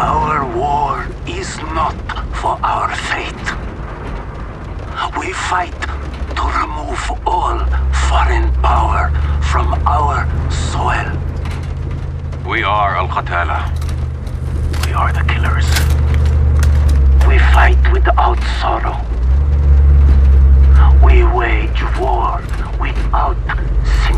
Our war is not for our fate. We fight to remove all foreign power from our soil. We are Al Qatala. We are the killers. We fight without sorrow. We wage war without sympathy.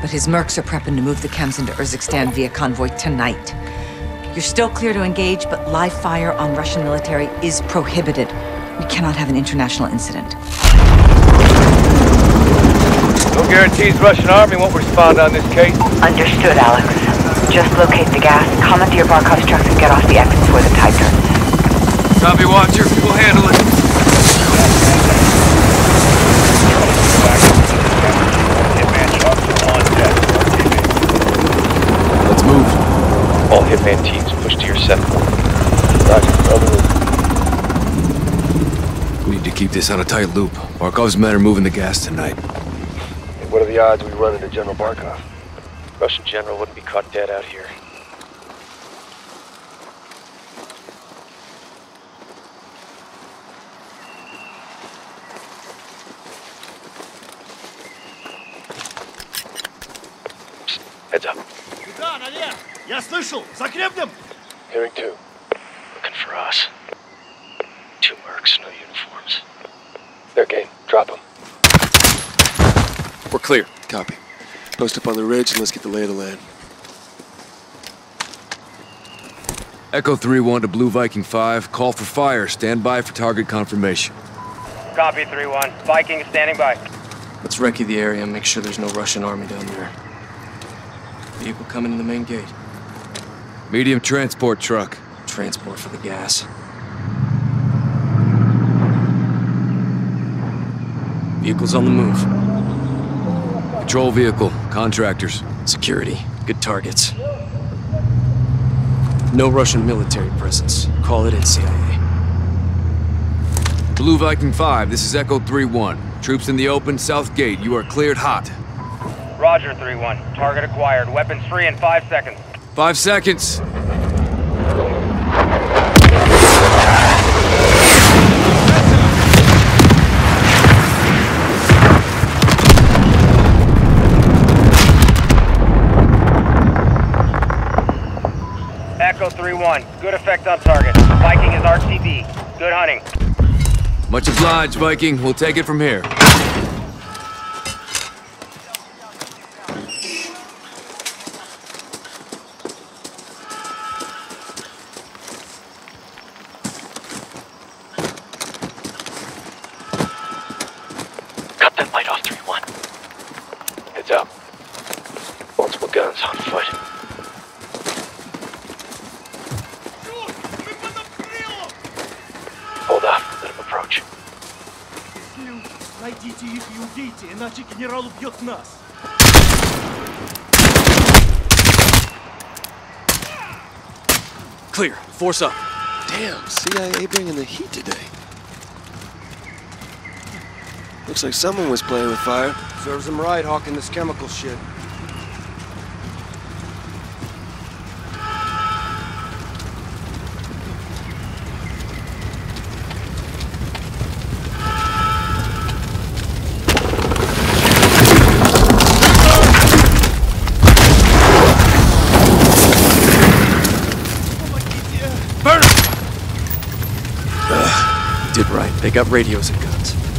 But his mercs are prepping to move the chems into Urzikstan via convoy tonight. You're still clear to engage, but live fire on Russian military is prohibited. We cannot have an international incident. No guarantees Russian army won't respond on this case. Understood, Alex. Just locate the gas, come into your Barkov's trucks, and get off the exit before the tide turns. Copy, Watcher. We'll handle it. Let's move. All Hitman teams push to your center. Roger, We need to keep this on a tight loop. Barkov's men are moving the gas tonight. What are the odds we run into General Barkov? Russian general wouldn't be caught dead out here. Heads up. Да, наверх! Я слышал! За креплем! Hearing two. Looking for us. Two mercs, no uniforms. They're game. Drop them. We're clear. Copy. Post up on the ridge and let's get the lay of the land. Echo 3-1 to Blue Viking 5. Call for fire. Stand by for target confirmation. Copy 3-1. Viking is standing by. Let's recce the area and make sure there's no Russian army down there. Vehicle coming in the main gate. Medium transport truck. Transport for the gas. Vehicle's on the move. Patrol vehicle. Contractors. Security. Good targets. No Russian military presence. Call it in, CIA. Blue Viking 5, this is Echo 3-1. Troops in the open, south gate. You are cleared hot. Roger 3-1. Target acquired. Weapons free in five seconds. Five seconds. Echo 3-1. Good effect on target. Viking is RTB. Good hunting. Much obliged, Viking. We'll take it from here. Cut that light off 3-1. Heads up. Multiple guns on foot. Hold off. Let him approach. Найдите их и убейте, иначе генерал убьет нас! Clear. Force up. Damn, CIA bringing the heat today. Looks like someone was playing with fire. Serves them right, hawking this chemical shit. Did right. They got radios and guns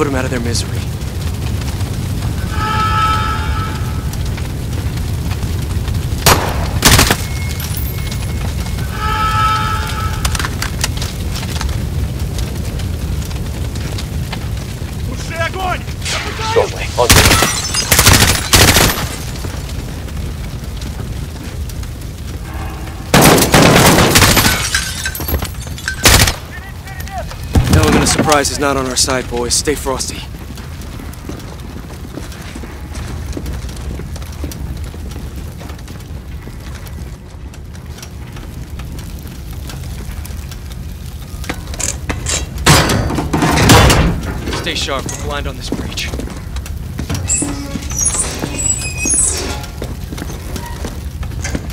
put them out of their misery. Strongly, on surprise is not on our side, boys. Stay frosty. Stay sharp. We're blind on this breach.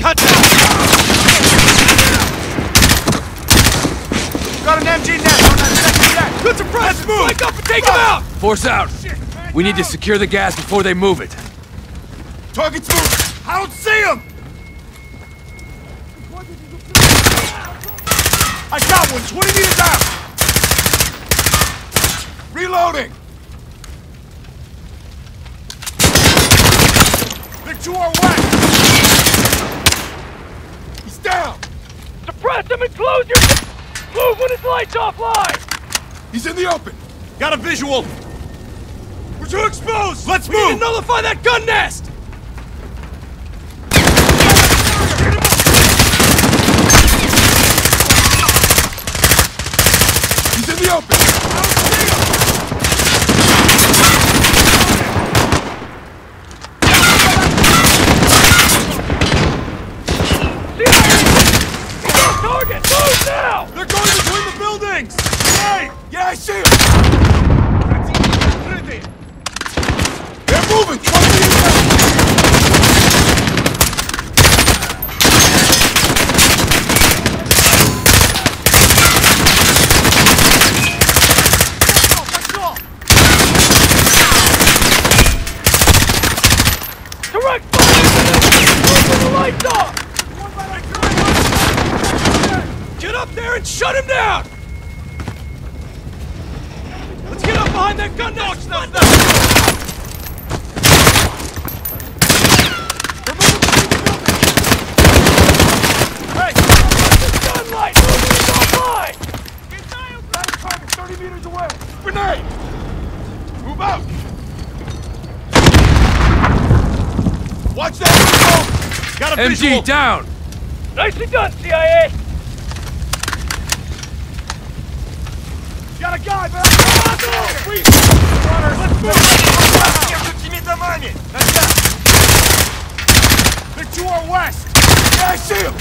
Cut Got an MG net on that second deck! Good! Let's move! Wake up and take him out! Force out! We need to secure the gas before they move it. Target's moving! I don't see him! I got one! 20 meters out! Reloading! They're to our west! He's down! Suppress him and close your... Move when his light's offline! He's in the open! Got a visual! We're too exposed! Let's move! Need to nullify that gun nest! He's in the open! Target, move now! They're going between the buildings! Yeah, I see him! They're moving! 20 meters out! Direct fire! The light's off! Get up there and shut him down! Let's get up behind that gun! Hey! Gunlight! Move when it's offline! Target 30 meters away! Grenade! Move out! Watch that! Got a visual! MG down! Nicely done, CIA! Got a guy back! Let's move! That's that! They're to our west! Yeah, I see him!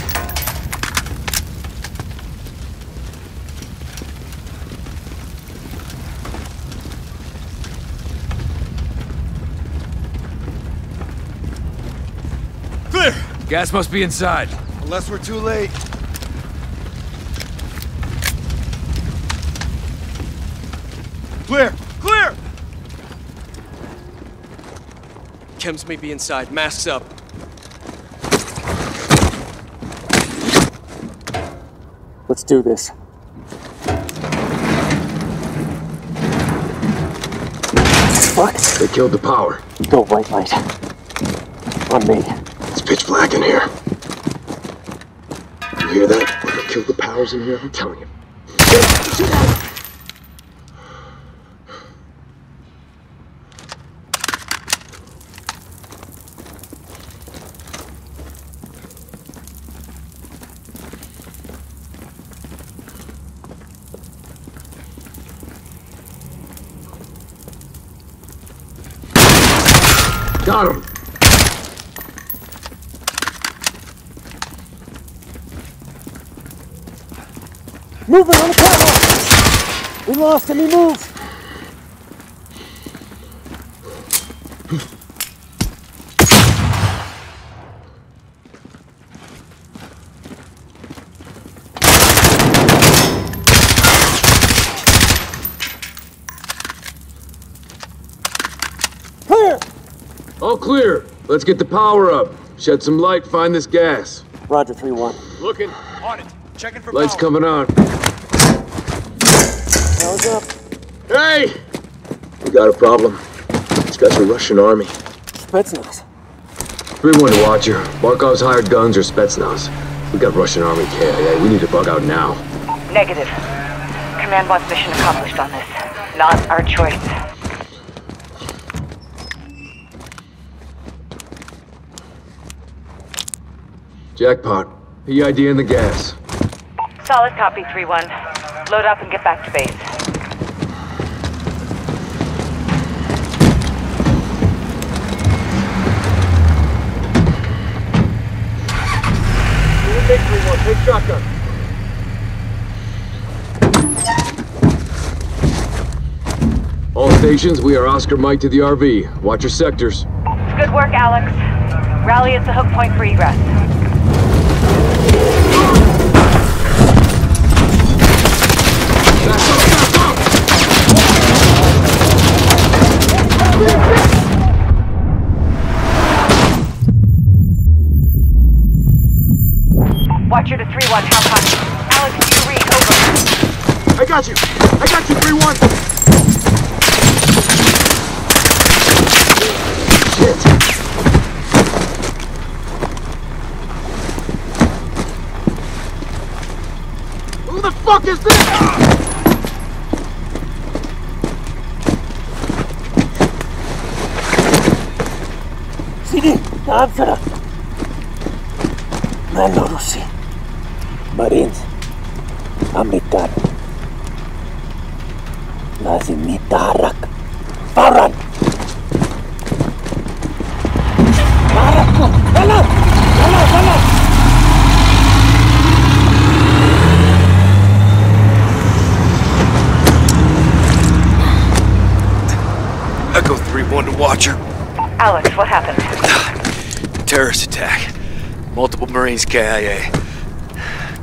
Clear! Gas must be inside. Unless we're too late. Chems may be inside. Masks up. Let's do this. Fuck. They killed the power. Go white light. On me. It's pitch black in here. You hear that? They killed the powers in here, I'm telling you. Got him! Moving on the catwalk! We lost him, he moved! Clear! All clear. Let's get the power up. Shed some light, find this gas. Roger, 3-1. Looking. On it. Checking for Lights power. coming on. What's up? Hey! We got a problem. It's got the Russian army. Spetsnaz. 3-1 to Watcher. Barkov's hired guns or Spetsnaz. We got Russian army KIA. We need to bug out now. Negative. Command wants mission accomplished on this. Not our choice. Jackpot. PID in the gas. Solid copy, 3-1. Load up and get back to base. Take 3-1, take shotgun. All stations, we are Oscar Mike to the RV. Watch your sectors. Good work, Alex. Rally at the hook point for egress. one, how copy? Alex, you read? Over. I got you. I got you, 3-1. Shit. Who the fuck is this? Ah! Answer. Man, no, no, see. Marines, Amerikan. Lazim mitarak. Paran! Paran ko! Dala! Dala! Dala! Echo 3-1 to Watcher. Alex, what happened? Terrorist attack. Multiple Marines KIA.